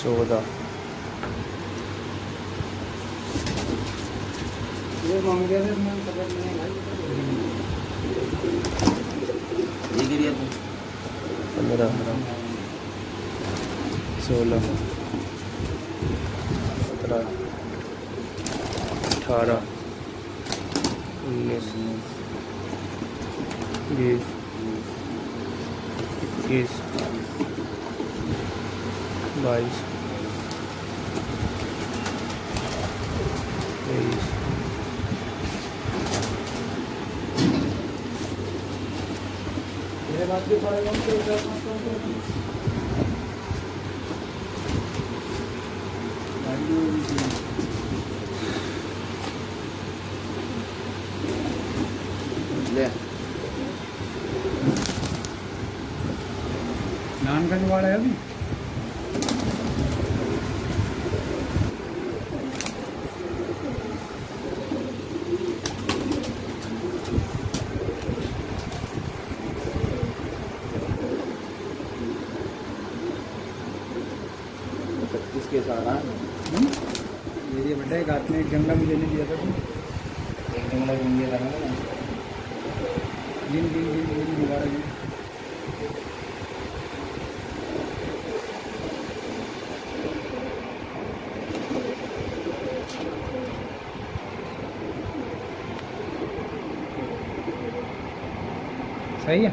चौदह। ये मांग गया था मैं पकड़ नहीं भाई। ये गिरिया पंद्रह। सोलह। सत्रह। अठारह। उन्नीस। बीस। is 22 23 Yeah. नान का जुगाड़ है अभी। साथ हाँ? मेरी बेटा एक हाथ में एक मुझे नहीं दिया था एक जंगला घूम गया था ना? गिन गिन गिन गिन जुगाड़ thấy